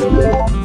Salad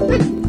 Woo!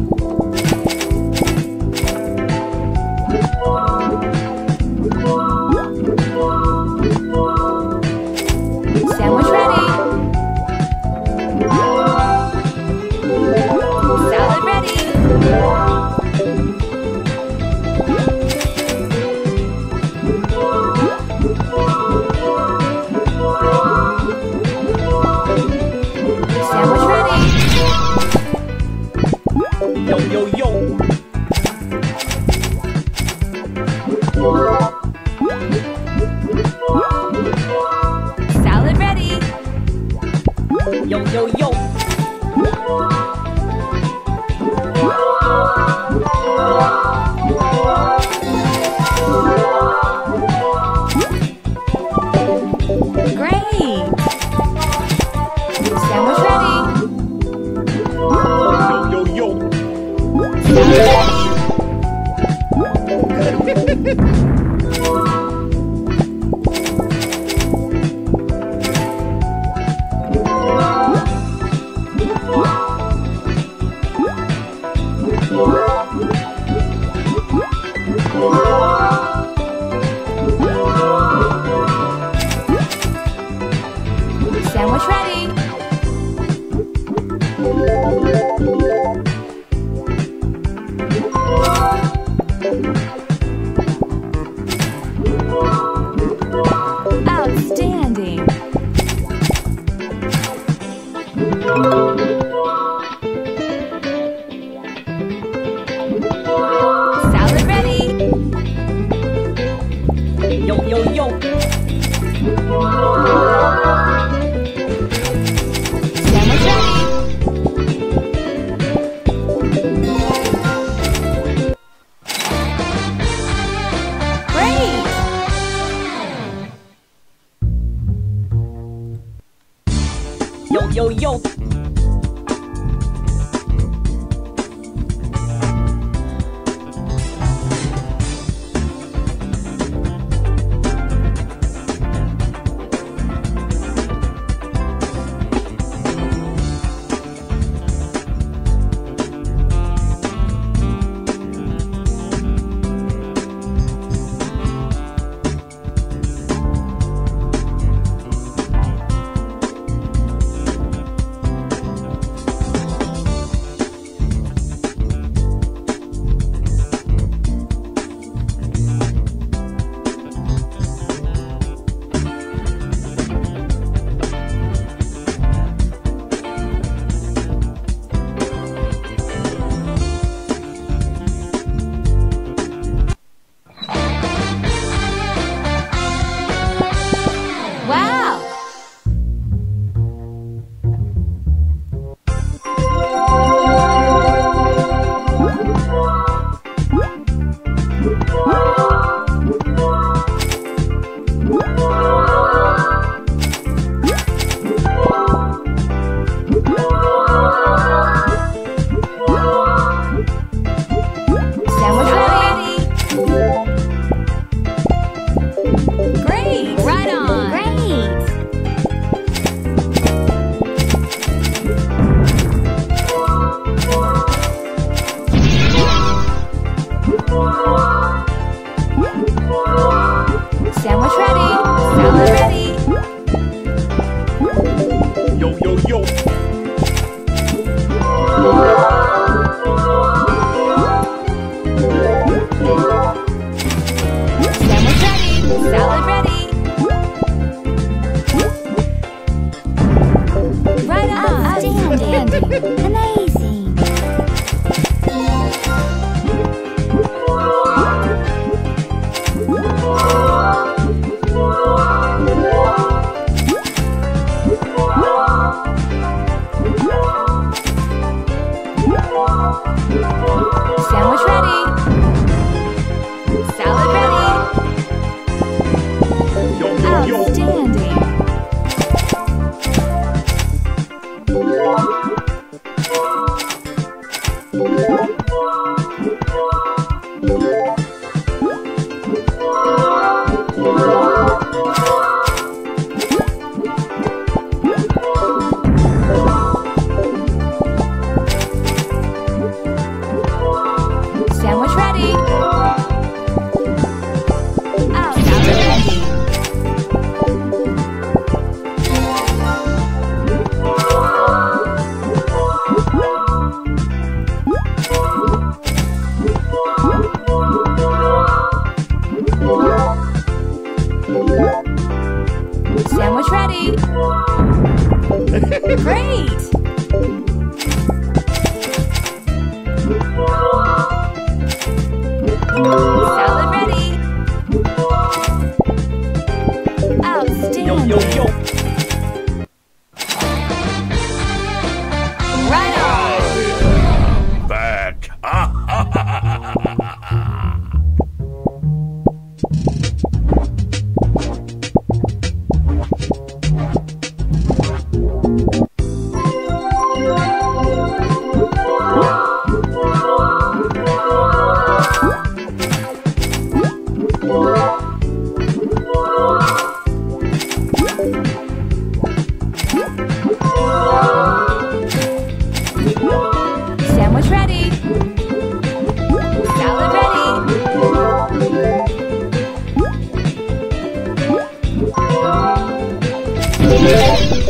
Yeah.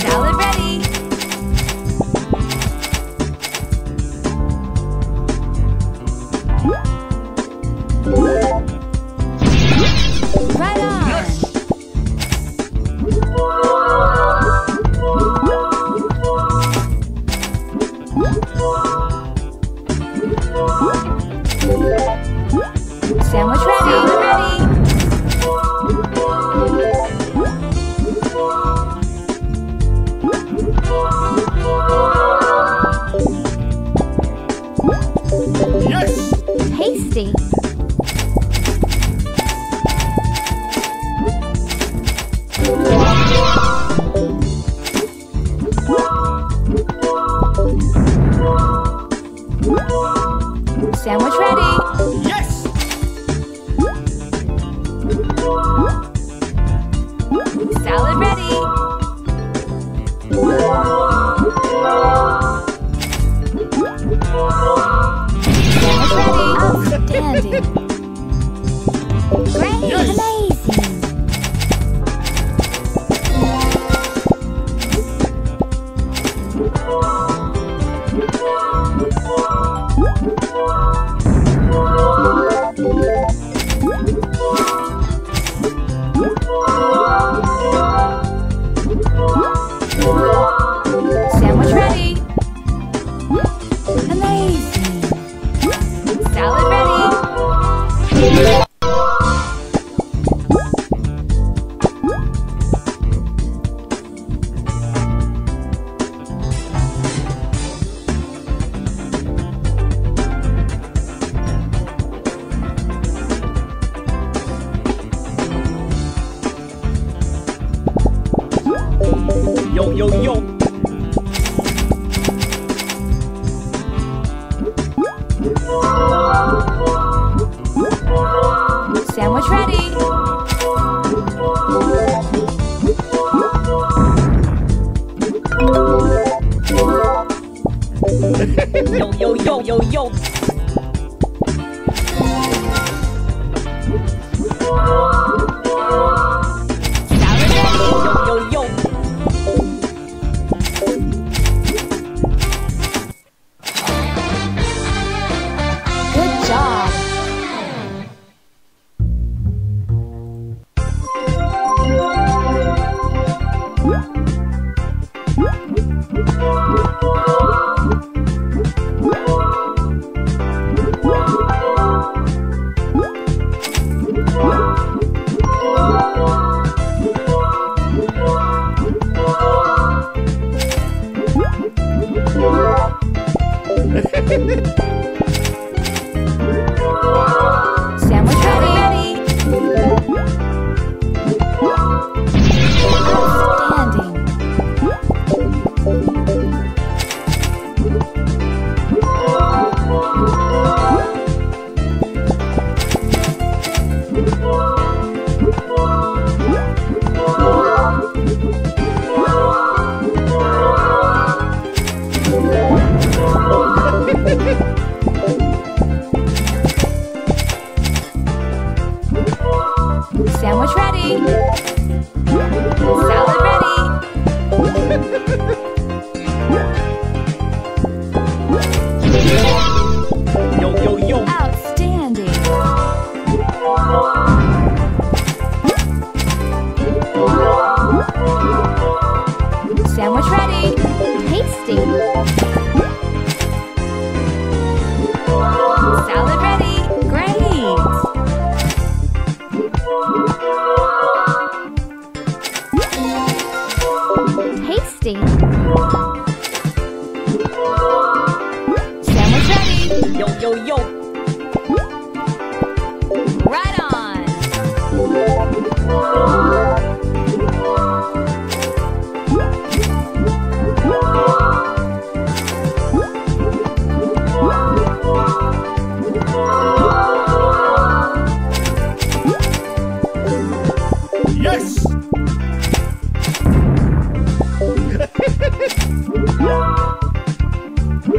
Salad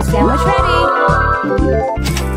Sandwich ready.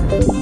Sandwich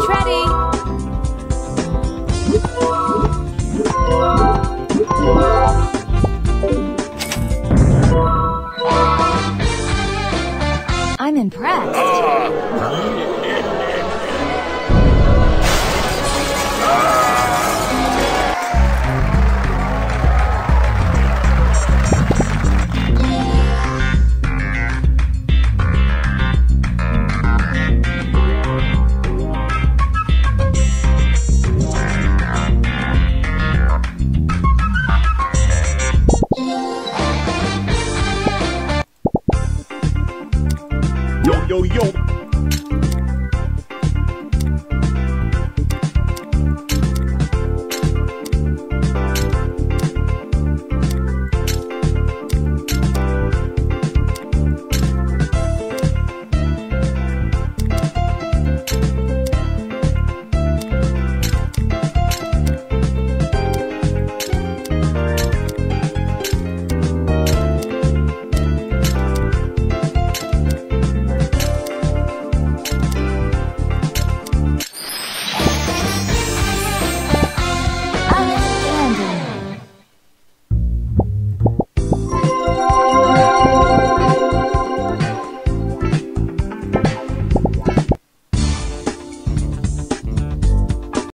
much ready. I'm impressed. Ah.